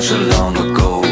such a long ago.